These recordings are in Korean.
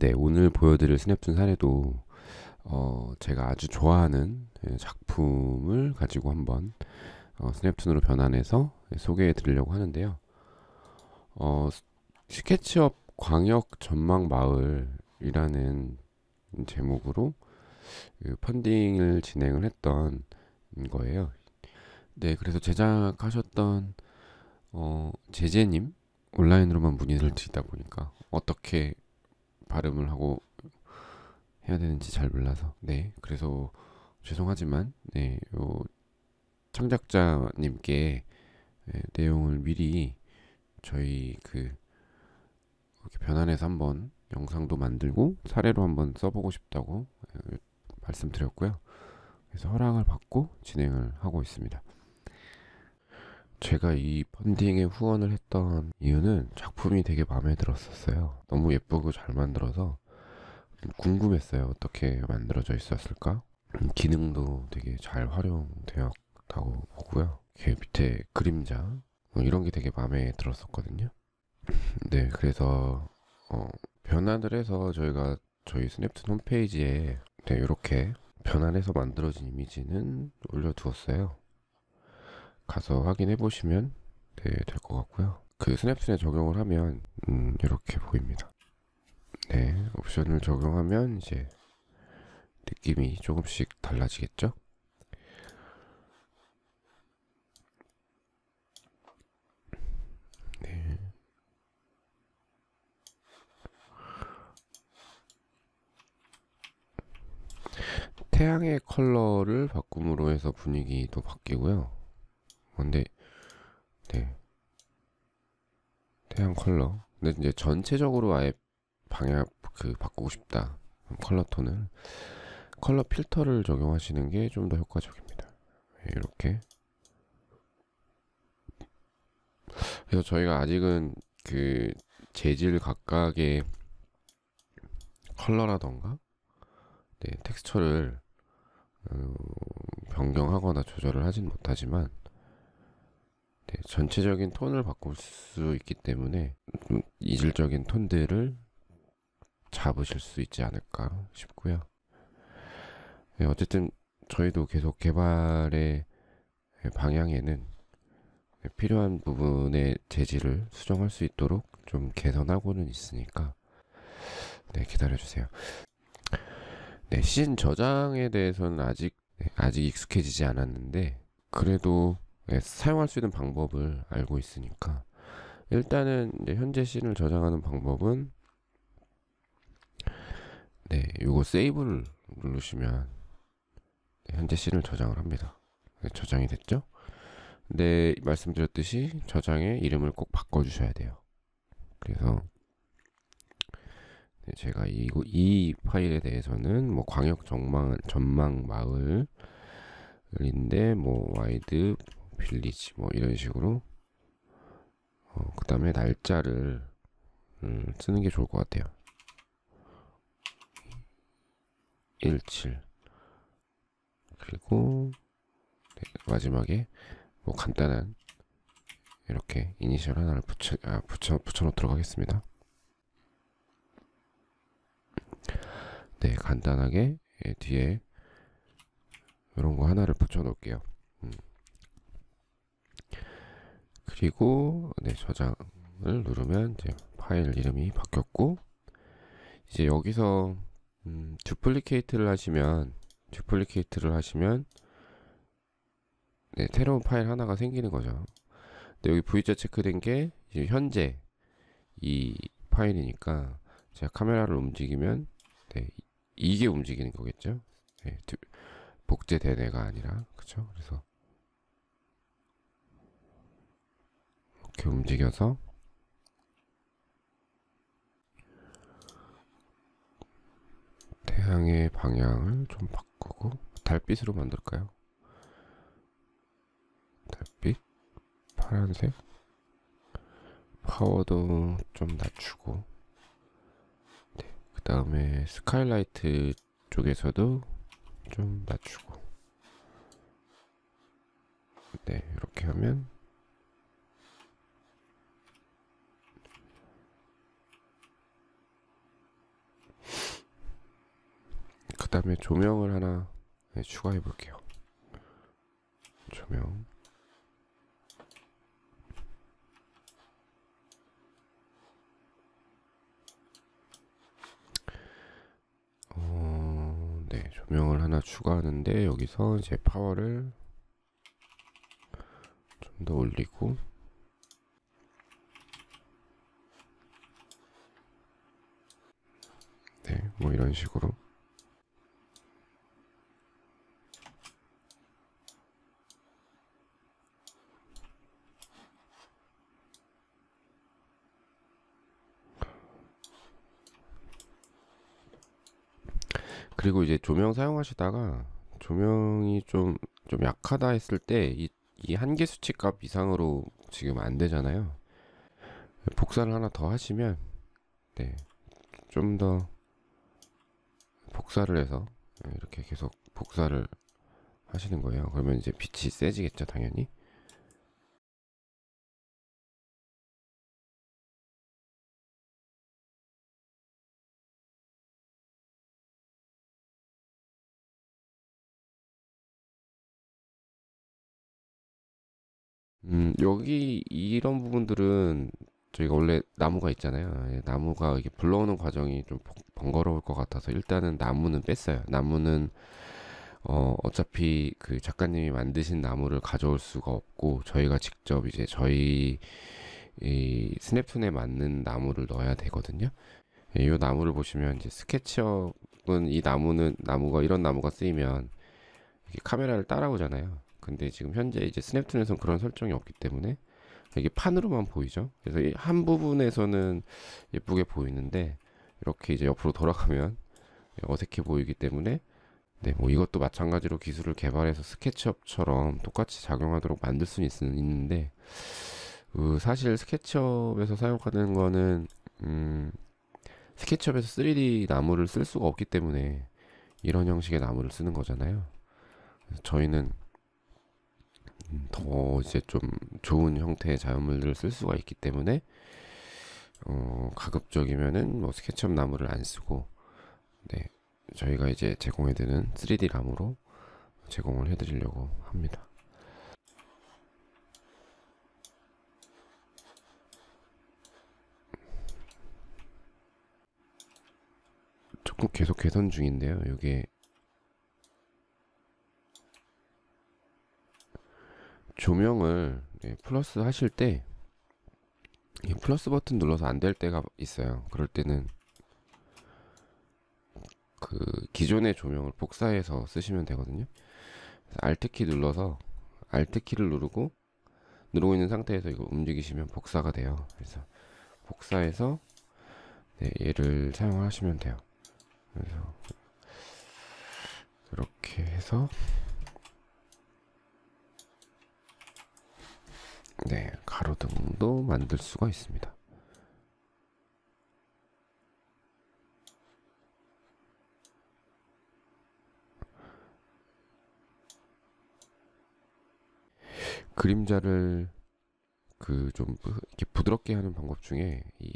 네, 오늘 보여드릴 스냅툰 사례도 어, 제가 아주 좋아하는 예, 작품을 가지고 한번 어, 스냅툰으로 변환해서 소개해 드리려고 하는데요. 어, 스케치업 광역 전망 마을이라는 제목으로 그 펀딩을 진행을 했던 거예요. 네, 그래서 제작하셨던 어, 제재님 온라인으로만 문의를 드리다 보니까 어떻게 발음을 하고 해야 되는지 잘 몰라서 네 그래서 죄송하지만 네 요 창작자님께 네, 내용을 미리 저희 그 이렇게 변환해서 한번 영상도 만들고 사례로 한번 써보고 싶다고 네, 말씀드렸고요. 그래서 허락을 받고 진행을 하고 있습니다. 제가 이 펀딩에 후원을 했던 이유는 작품이 되게 마음에 들었었어요. 너무 예쁘고 잘 만들어서 궁금했어요. 어떻게 만들어져 있었을까? 음, 기능도 되게 잘 활용되었다고 보고요. 이렇게 밑에 그림자 뭐 이런 게 되게 마음에 들었었거든요. 네, 그래서 어, 변환을 해서 저희가 저희 스냅툰 홈페이지에 네, 이렇게 변환해서 만들어진 이미지는 올려두었어요. 가서 확인해 보시면 네, 될것 같고요. 그 스냅툰에 적용을 하면 음, 이렇게 보입니다. 네, 옵션을 적용하면 이제 느낌이 조금씩 달라지겠죠? 네. 태양의 컬러를 바꿈으로 해서 분위기도 바뀌고요. 근데 네. 태양 컬러. 근데 이제 전체적으로 아예 방향 그 바꾸고 싶다. 컬러 톤을. 컬러 필터를 적용하시는 게 좀 더 효과적입니다. 네, 이렇게. 그래서 저희가 아직은 그 재질 각각의 컬러라던가 네, 텍스처를 어, 변경하거나 조절을 하진 못하지만 네, 전체적인 톤을 바꿀 수 있기 때문에 이질적인 톤들을 잡으실 수 있지 않을까 싶고요. 네, 어쨌든 저희도 계속 개발의 방향에는 필요한 부분의 재질을 수정할 수 있도록 좀 개선하고는 있으니까 네, 기다려주세요. 네, 신 저장에 대해서는 아직 네, 아직 익숙해지지 않았는데 그래도 네, 사용할 수 있는 방법을 알고 있으니까 일단은 현재 씬을 저장하는 방법은 네, 요거 세이브를 누르시면 네, 현재 씬을 저장을 합니다. 네, 저장이 됐죠? 네, 말씀드렸듯이 저장의 이름을 꼭 바꿔주셔야 돼요. 그래서 네, 제가 이, 이 파일에 대해서는 뭐 광역 전망, 전망 마을인데 뭐 wide village 뭐 이런 식으로. 어, 그 다음에 날짜를 음, 쓰는 게 좋을 것 같아요. 17 그리고 네, 마지막에 뭐 간단한 이렇게 이니셜 하나를 붙여, 아, 붙여, 붙여 놓도록 하겠습니다. 네 간단하게 예, 뒤에 이런 거 하나를 붙여 놓을게요 그리고 네, 저장을 누르면 이제 파일 이름이 바뀌었고 이제 여기서 음, 듀플리케이트를 하시면 듀플리케이트를 하시면 네, 새로운 파일 하나가 생기는 거죠. 근데 여기 V자 체크된 게 현재 이 파일이니까 제가 카메라를 움직이면 네, 이게 움직이는 거겠죠. 네, 복제된 애가 아니라 그렇죠. 그래서 이렇게 움직여서. 태양의 방향을 좀 바꾸고 달빛으로 만들까요? 달빛 파란색. 파워도 좀 낮추고. 네, 그 다음에 스카이라이트 쪽에서도 좀 낮추고. 네 이렇게 하면 다음에 조명을 하나 네, 추가해 볼게요. 조명. 어, 네, 조명을 하나 추가하는데 여기서 이제 파워를 좀 더 올리고 네, 뭐 이런 식으로 그리고 이제 조명 사용하시다가 조명이 좀, 좀 약하다 했을 때 이, 이 한계 수치 값 이상으로 지금 안 되잖아요. 복사를 하나 더 하시면, 네, 좀 더 복사를 해서 이렇게 계속 복사를 하시는 거예요. 그러면 이제 빛이 세지겠죠, 당연히. 음, 여기 이런 부분들은 저희가 원래 나무가 있잖아요. 예, 나무가 이게 불러오는 과정이 좀 번- 번거로울 것 같아서 일단은 나무는 뺐어요. 나무는 어, 어차피 그 작가님이 만드신 나무를 가져올 수가 없고 저희가 직접 이제 저희 이 스냅툰에 맞는 나무를 넣어야 되거든요. 예, 이 나무를 보시면 이제 스케치업은 이 나무는 나무가 이런 나무가 쓰이면 카메라를 따라오잖아요. 근데 지금 현재 이제 스냅툰에선 그런 설정이 없기 때문에 이게 판으로만 보이죠. 그래서 이한 부분에서는 예쁘게 보이는데 이렇게 이제 옆으로 돌아가면 어색해 보이기 때문에 네, 뭐 이것도 마찬가지로 기술을 개발해서 스케치업처럼 똑같이 작용하도록 만들 수는 있, 있는데 그 사실 스케치업에서 사용하는 거는 음, 스케치업에서 3D 나무를 쓸 수가 없기 때문에 이런 형식의 나무를 쓰는 거잖아요. 저희는 음, 더 이제 좀 좋은 형태의 자연물들을 쓸 수가 있기 때문에 어, 가급적이면은 뭐 스케치업 나무를 안 쓰고 네, 저희가 이제 제공해드리는 3D 람으로 제공을 해드리려고 합니다. 조금 계속 개선 중인데요. 이게 조명을 네, 플러스 하실 때이 플러스 버튼 눌러서 안 될 때가 있어요. 그럴 때는 그 기존의 조명을 복사해서 쓰시면 되거든요. Alt 키 눌러서 Alt 키를 누르고 누르고 있는 상태에서 이거 움직이시면 복사가 돼요. 그래서 복사해서 네, 얘를 사용하시면 돼요. 그래서 이렇게 해서 네, 가로등도 만들 수가 있습니다. 그림자를 그 좀 이렇게 부드럽게 하는 방법 중에 이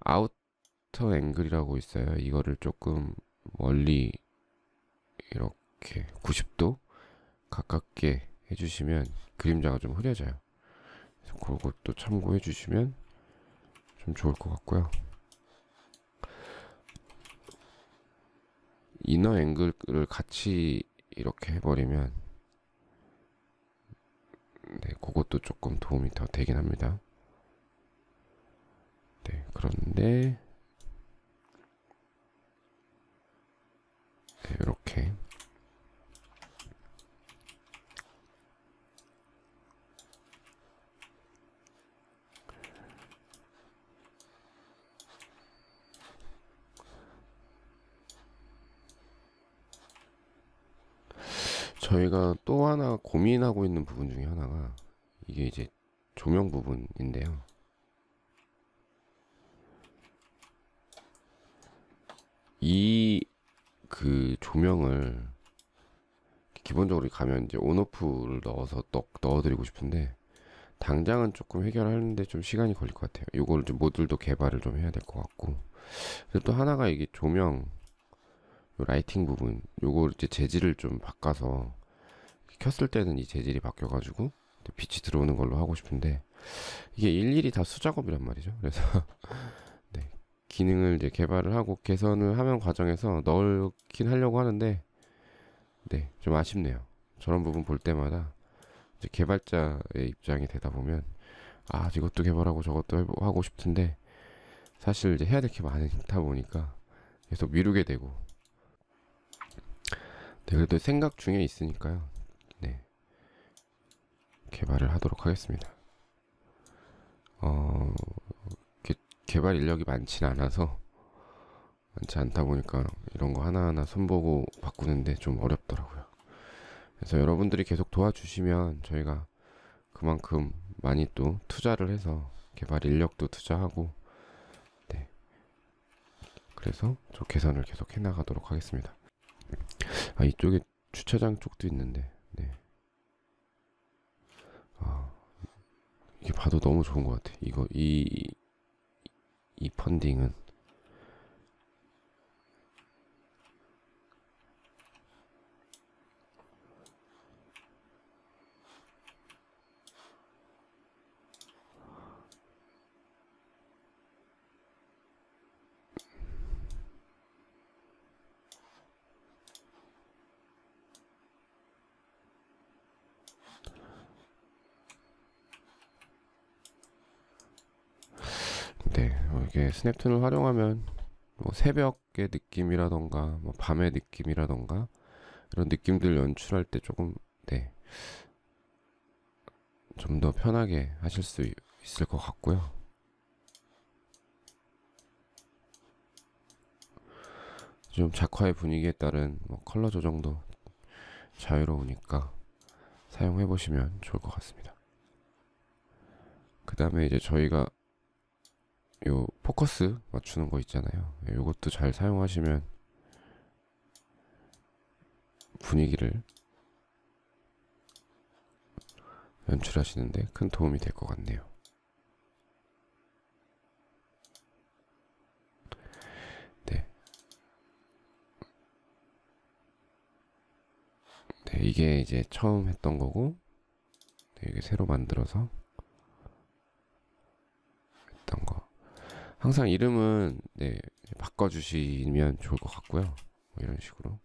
outer angle이라고 있어요. 이거를 조금 멀리 이렇게 90도 가깝게 해주시면 그림자가 좀 흐려져요. 그것도 참고해 주시면 좀 좋을 것 같고요. inner angle을 같이 이렇게 해버리면 네, 그것도 조금 도움이 더 되긴 합니다. 네, 그런데 네, 이렇게 저희가 또 하나 고민하고 있는 부분 중에 하나가 이게 이제 조명 부분인데요. 이 그 조명을 기본적으로 가면 이제 온오프를 넣어서 넣, 넣어드리고 싶은데 당장은 조금 해결하는데 좀 시간이 걸릴 것 같아요. 이거를 좀 모듈도 개발을 좀 해야 될 것 같고 또 하나가 이게 조명 이 라이팅 부분 요거 이제 재질을 좀 바꿔서 켰을 때는 이 재질이 바뀌어가지고 빛이 들어오는 걸로 하고 싶은데 이게 일일이 다 수작업이란 말이죠. 그래서 네, 기능을 이제 개발을 하고 개선을 하면 과정에서 넣긴 하려고 하는데 네, 좀 아쉽네요. 저런 부분 볼 때마다 이제 개발자의 입장이 되다 보면 아 이것도 개발하고 저것도 하고 싶은데 사실 이제 해야 될 게 많다 보니까 계속 미루게 되고 네, 그래도 생각 중에 있으니까요. 네. 개발을 하도록 하겠습니다. 어, 개, 개발 인력이 많진 않아서 많지 않다 보니까 이런 거 하나하나 손보고 바꾸는데 좀 어렵더라고요. 그래서 여러분들이 계속 도와주시면 저희가 그만큼 많이 또 투자를 해서 개발 인력도 투자하고 네. 그래서 저 개선을 계속 해나가도록 하겠습니다. 아 이쪽에 주차장 쪽도 있는데 네. 아 이게 봐도 너무 좋은 것 같아. 이거 이 이 펀딩은 네 어, 이게 스냅툰을 활용하면 뭐 새벽의 느낌이라던가 뭐 밤의 느낌이라던가 이런 느낌들 연출할 때 조금 네 좀 더 편하게 하실 수 있- 있을 것 같고요. 좀 작화의 분위기에 따른 뭐 컬러 조정도 자유로우니까 사용해 보시면 좋을 것 같습니다. 그 다음에 이제 저희가 요 포커스 맞추는 거 있잖아요. 요것도 잘 사용하시면 분위기를 연출하시는데 큰 도움이 될 것 같네요. 네. 네, 이게 이제 처음 했던 거고, 네, 이게 새로 만들어서 했던 거. 항상 이름은 네, 바꿔주시면 좋을 것 같고요. 뭐 이런 식으로.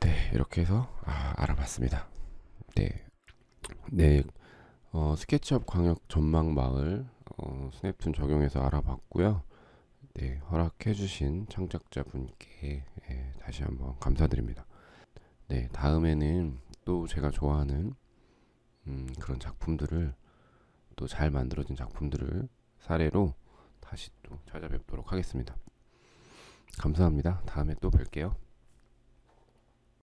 네, 이렇게 해서 아, 알아봤습니다. 네, 네, 어, 스케치업 광역 전망 마을 어, 스냅툰 적용해서 알아봤고요. 네, 허락해주신 창작자분께 예, 다시 한번 감사드립니다. 네, 다음에는 또 제가 좋아하는 음, 그런 작품들을 또 잘 만들어진 작품들을 사례로 다시 또 찾아뵙도록 하겠습니다. 감사합니다. 다음에 또 뵐게요.